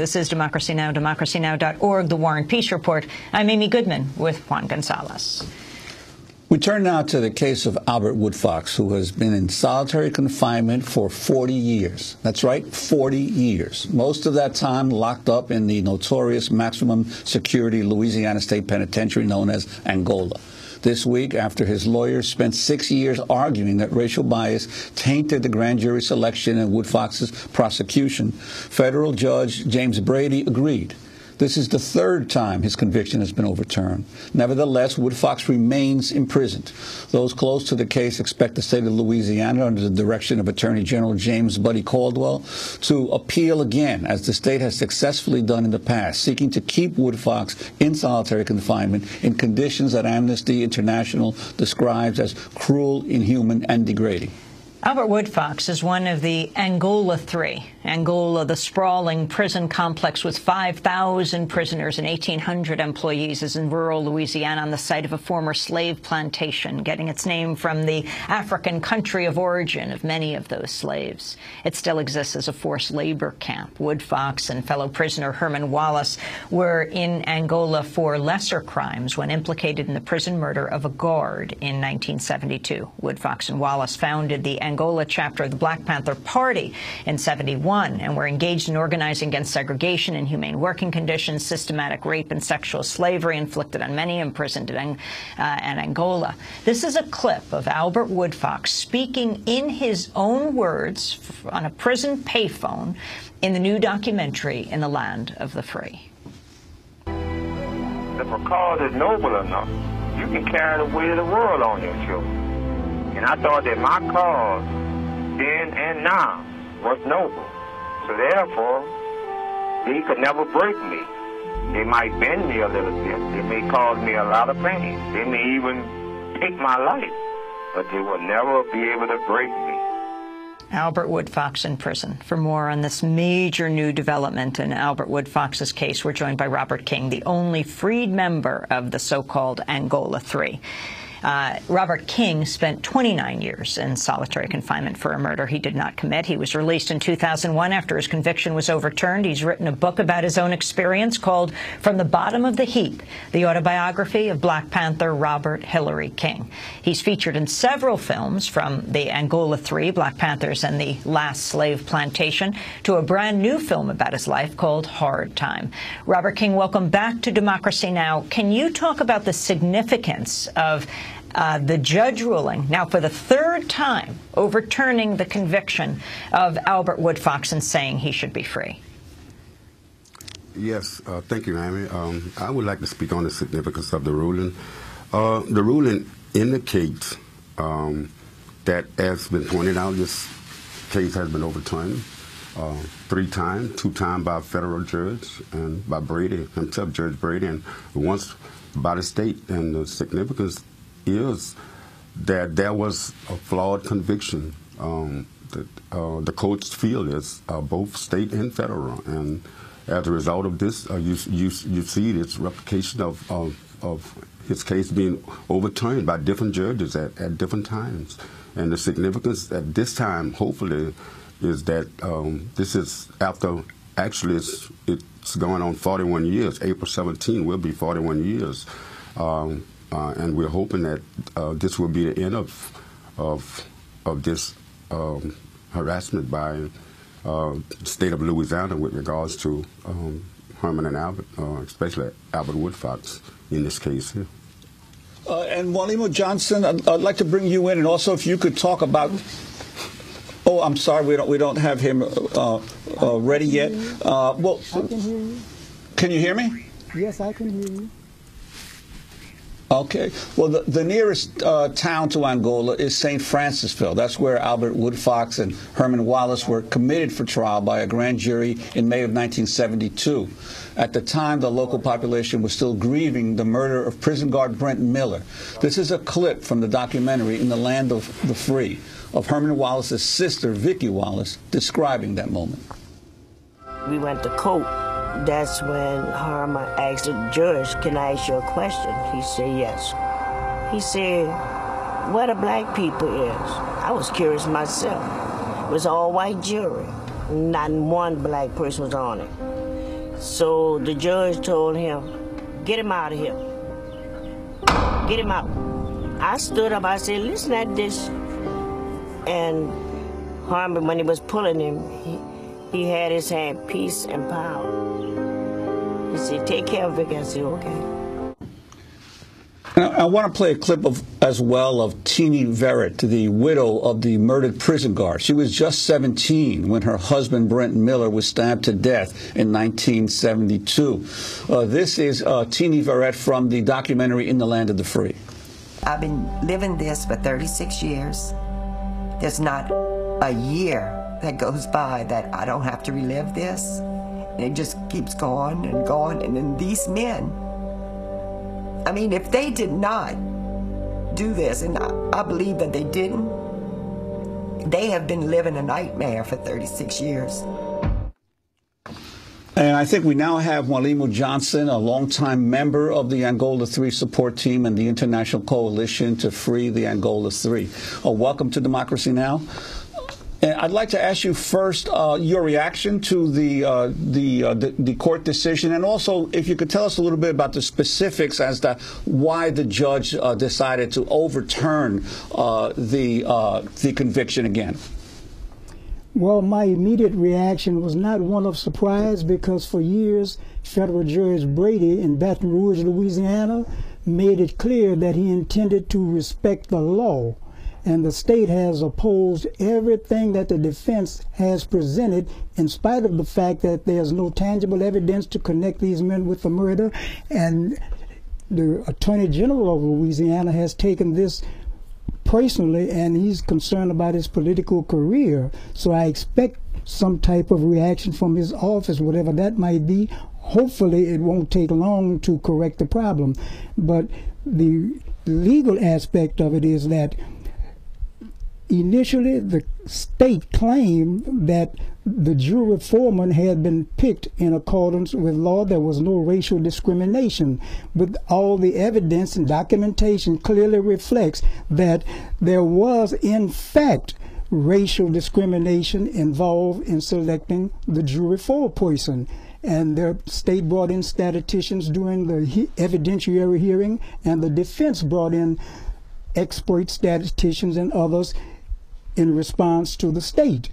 This is Democracy Now!, democracynow.org, The War and Peace Report. I'm Amy Goodman with Juan Gonzalez. We turn now to the case of Albert Woodfox, who has been in solitary confinement for 40 years. That's right, 40 years. Most of that time locked up in the notorious maximum security Louisiana State Penitentiary known as Angola. This week, after his lawyers spent six years arguing that racial bias tainted the grand jury selection in Woodfox's prosecution, federal judge James Brady agreed. This is the third time his conviction has been overturned. Nevertheless, Woodfox remains imprisoned. Those close to the case expect the state of Louisiana, under the direction of Attorney General James Buddy Caldwell, to appeal again, as the state has successfully done in the past, seeking to keep Woodfox in solitary confinement in conditions that Amnesty International describes as cruel, inhuman, and degrading. Albert Woodfox is one of the Angola Three. Angola, the sprawling prison complex with 5,000 prisoners and 1,800 employees, is in rural Louisiana on the site of a former slave plantation, getting its name from the African country of origin of many of those slaves. It still exists as a forced labor camp. Woodfox and fellow prisoner Herman Wallace were in Angola for lesser crimes when implicated in the prison murder of a guard in 1972. Woodfox and Wallace founded the Angola chapter of the Black Panther Party in 71 and were engaged in organizing against segregation, inhumane working conditions, systematic rape and sexual slavery inflicted on many imprisoned in uh, Angola. This is a clip of Albert Woodfox speaking in his own words on a prison payphone in the new documentary In the Land of the Free. If a cause is noble enough, you can carry the weight of the world on your shoulders. And I thought that my cause, then and now, was noble. So therefore, he could never break me. They might bend me a little bit. They may cause me a lot of pain. They may even take my life. But they will never be able to break me. Albert Woodfox in prison. For more on this major new development in Albert Woodfox's case, we're joined by Robert King, the only freed member of the so-called Angola Three. Uh, Robert King spent 29 years in solitary confinement for a murder he did not commit. He was released in 2001 after his conviction was overturned. He's written a book about his own experience called From the Bottom of the Heap, the autobiography of Black Panther Robert Hillary King. He's featured in several films from the Angola Three, Black Panthers and the Last Slave Plantation, to a brand new film about his life called Hard Time. Robert King, welcome back to Democracy Now! Can you talk about the significance of uh, the judge ruling, now for the third time, overturning the conviction of Albert Woodfox and saying he should be free. Yes, uh, thank you, Amy. Um, I would like to speak on the significance of the ruling. Uh, the ruling indicates um, that, as been pointed out, this case has been overturned uh, three times, two times by a federal judge and by Brady himself, Judge Brady, and once by the state. And the significance is that there was a flawed conviction. Um, that uh, the courts feel is uh, both state and federal, and as a result of this, uh, you, you you see this replication of, of, of his case being overturned by different judges at, at different times, and the significance at this time, hopefully, is that um, this is after actually it's it's going on 41 years. April 17 will be 41 years. Um, uh, and we're hoping that uh, this will be the end of of of this um, harassment by uh, the state of Louisiana with regards to um, Herman and Albert, uh, especially Albert Woodfox in this case here. Uh, and Mwalimu Johnson, I'd, I'd, like to bring you in, and also if you could talk about. Oh, I'm sorry, we don't we don't have him uh, ready yet. well, I can hear you. Can you hear me? Yes, I can hear you. Okay. Well, the, the nearest uh, town to Angola is St. Francisville. That's where Albert Woodfox and Herman Wallace were committed for trial by a grand jury in May of 1972. At the time, the local population was still grieving the murder of prison guard Brent Miller. This is a clip from the documentary In the Land of the Free of Herman Wallace's sister, Vicki Wallace, describing that moment. We went to court that's when Herman asked the judge, Can I ask you a question? He said, Yes. He said, Where the black people is? I was curious myself. It was all white jury. Not one black person was on it. So the judge told him, get him out of here. Get him out. I stood up, I said, listen at this. And Harmon, when he was pulling him, he, he had his hand peace and power. He said, take care of Vic. I said, okay. I want to play a clip of as well of Teenie Verrett, the widow of the murdered prison guard. She was just 17 when her husband Brent Miller was stabbed to death in 1972. Uh, this is uh, Teenie Verrett from the documentary In the Land of the Free. I've been living this for 36 years. There's not a year that goes by that I don't have to relive this. And it just keeps going and going. And then these men, I mean, if they did not do this, and I, I believe that they didn't, they have been living a nightmare for 36 years. And I think we now have Mwalimu Johnson, a longtime member of the Angola 3 support team and the International Coalition to Free the Angola 3. Uh, welcome to Democracy Now! And I'd like to ask you first uh, your reaction to the, uh, the, uh, the, the court decision, and also if you could tell us a little bit about the specifics as to why the judge uh, decided to overturn uh, the uh, the conviction again. Well, my immediate reaction was not one of surprise because for years, Federal Judge Brady in Baton Rouge, Louisiana, made it clear that he intended to respect the law and the state has opposed everything that the defense has presented in spite of the fact that there's no tangible evidence to connect these men with the murder. And the attorney general of louisiana has taken this personally and he's concerned about his political career. So i expect some type of reaction from his office whatever that might be. Hopefully it won't take long to correct the problem. But the legal aspect of it is that initially the state claimed that the jury foreman had been picked in accordance with law. There was no racial discrimination. But all the evidence and documentation clearly reflects that there was, in fact, racial discrimination involved in selecting the jury foreperson. And the state brought in statisticians during the he evidentiary hearing, and the defense brought in expert statisticians and others in response to the state.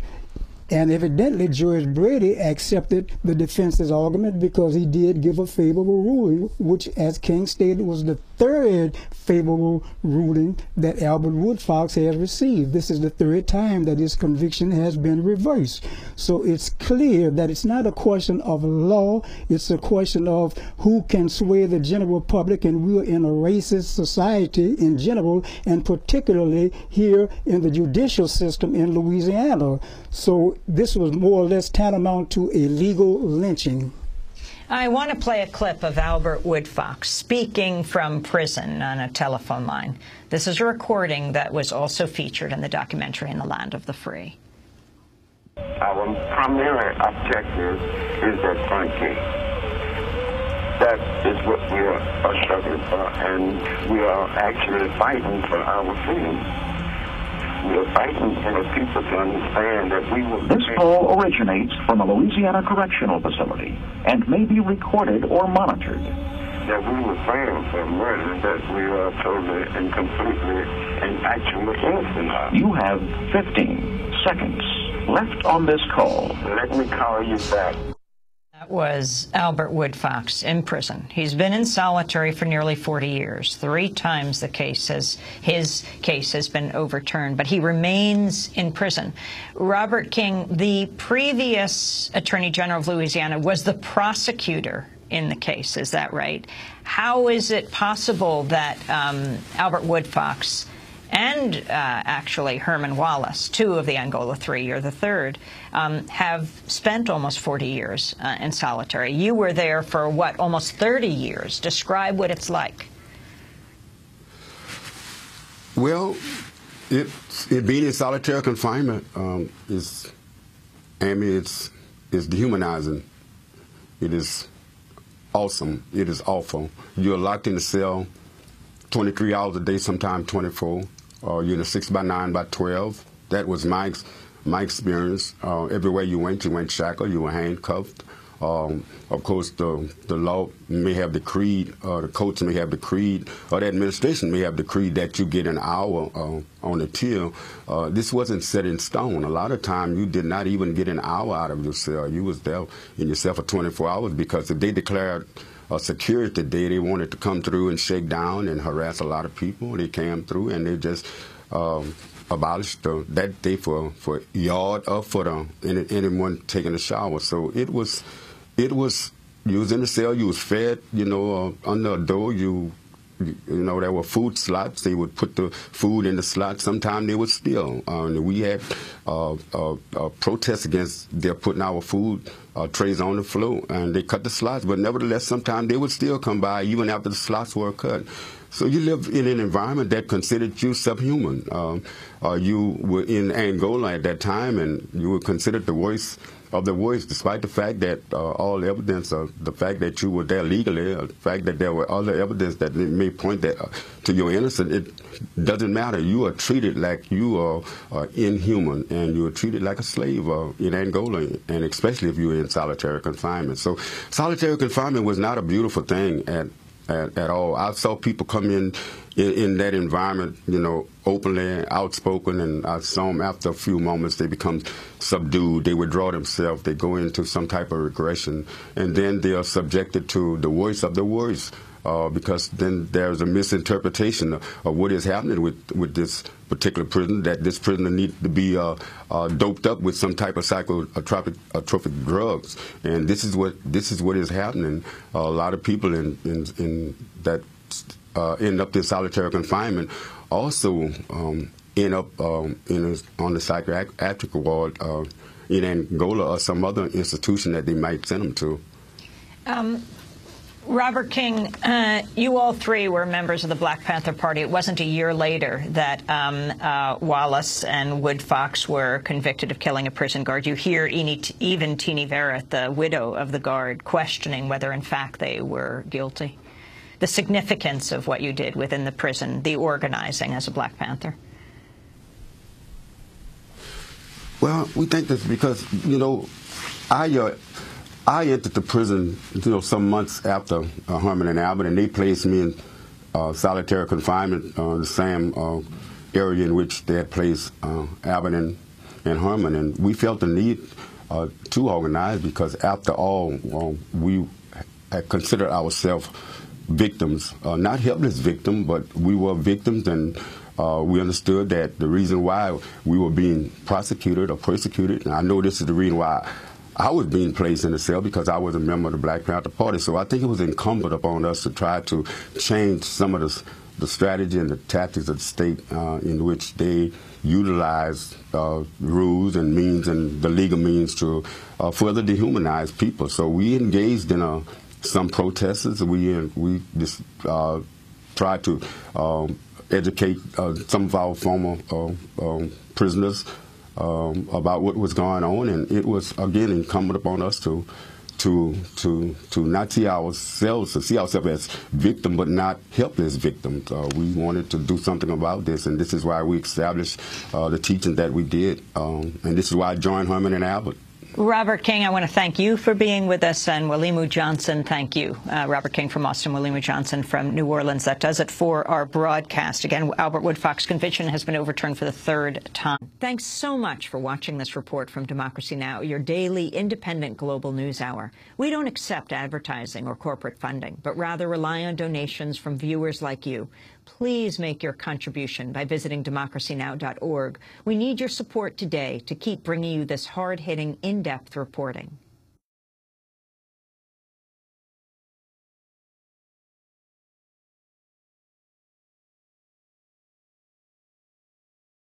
And evidently, Judge Brady accepted the defense's argument because he did give a favorable ruling, which, as King stated, was the third favorable ruling that Albert Woodfox has received. This is the third time that his conviction has been reversed. So it's clear that it's not a question of law, it's a question of who can sway the general public, and we're in a racist society in general, and particularly here in the judicial system in Louisiana. So this was more or less tantamount to a legal lynching. I want to play a clip of Albert Woodfox speaking from prison on a telephone line. This is a recording that was also featured in the documentary In the Land of the Free. Our primary objective is that country. That is what we are struggling for, and we are actually fighting for our freedom we are fighting for people to understand that we will. This call originates from a Louisiana correctional facility and may be recorded or monitored. That we were praying for murder that we are totally and completely and actually innocent of. You have 15 seconds left on this call. Let me call you back. Was Albert Woodfox in prison. He's been in solitary for nearly 40 years. Three times the case has, his case has been overturned, but he remains in prison. Robert King, the previous Attorney General of Louisiana, was the prosecutor in the case. Is that right? How is it possible that um, Albert Woodfox and uh, actually Herman Wallace, two of the Angola Three, you're the third, um, have spent almost 40 years uh, in solitary. You were there for, what, almost 30 years. Describe what it's like. Well, it, it being in solitary confinement um, is, I mean, it's, it's dehumanizing. It is awesome. It is awful. You're locked in a cell 23 hours a day, sometimes 24 uh, you're a six by nine by 12. That was my, my experience. Uh, everywhere you went, you went shackled, you were handcuffed. Um, of course, the the law may have decreed, uh, the courts may have decreed, or the administration may have decreed that you get an hour uh, on the till. Uh, this wasn't set in stone. A lot of time, you did not even get an hour out of your cell. You was there in your cell for 24 hours because if they declared a security day, they wanted to come through and shake down and harass a lot of people. They came through and they just um, abolished the, that day for for yard or for any, anyone taking a shower. So it was it was you was in the cell, you was fed, you know, uh, under a door, you you know, there were food slots. They would put the food in the slots. Sometimes they would steal. And we had uh, uh, uh, protests against their putting our food uh, trays on the floor, and they cut the slots. But nevertheless, sometimes they would still come by even after the slots were cut. So you live in an environment that considered you subhuman. Um, uh, you were in Angola at that time, and you were considered the worst of the worst, despite the fact that uh, all evidence of the fact that you were there legally, uh, the fact that there were other evidence that may point that, uh, to your innocence, it doesn't matter. You are treated like you are uh, inhuman, and you are treated like a slave uh, in Angola, and especially if you were in solitary confinement. So solitary confinement was not a beautiful thing at, at all. I saw people come in, in, in that environment, you know, openly outspoken, and I saw them after a few moments they become subdued. They withdraw themselves. They go into some type of regression, and then they are subjected to the worst of the worst uh, because then there's a misinterpretation of, of, what is happening with, with this particular prison, that this prisoner needs to be uh, uh, doped up with some type of psychotropic drugs. And this is what this is what is happening. a lot of people in, in, in that uh, end up in solitary confinement also um, end up um, in a, on the psychiatric ward uh, in Angola or some other institution that they might send them to. Um, Robert King, uh, you all three were members of the Black Panther Party. It wasn't a year later that um, uh, Wallace and Woodfox were convicted of killing a prison guard. You hear even Teenie Verrett, the widow of the guard, questioning whether, in fact, they were guilty. The significance of what you did within the prison, the organizing as a Black Panther. Well, we think this because, you know, I uh, I entered the prison, you know, some months after uh, Herman and Albert, and they placed me in uh, solitary confinement, uh, the same uh, area in which they had placed uh, Albert and, and, Herman. And we felt the need uh, to organize because, after all, we had considered ourselves victims, not helpless victims, but we were victims, and we understood that the reason why we were being prosecuted or persecuted, and I know this is the reason why I was being placed in a cell because I was a member of the Black Panther Party. So I think it was incumbent upon us to try to change some of the, the strategy and the tactics of the state uh, in which they utilize uh, rules and means and the legal means to uh, further dehumanize people. So we engaged in uh, some protests. We we just uh, tried to um, educate uh, some of our former um, prisoners um, about what was going on, and it was again incumbent upon us to to to to not see ourselves to see ourselves as victim, but not helpless victims. Uh, we wanted to do something about this, and this is why we established uh, the teaching that we did, um, and this is why I joined Herman and Albert. Robert King, I want to thank you for being with us, and Mwalimu Johnson, thank you. Uh, Robert King from Austin, Mwalimu Johnson from New Orleans. That does it for our broadcast. Again, Albert Woodfox conviction has been overturned for the third time. Thanks so much for watching this report from Democracy Now!, your daily independent global news hour. We don't accept advertising or corporate funding, but rather rely on donations from viewers like you please make your contribution by visiting democracynow.org. We need your support today to keep bringing you this hard-hitting, in-depth reporting.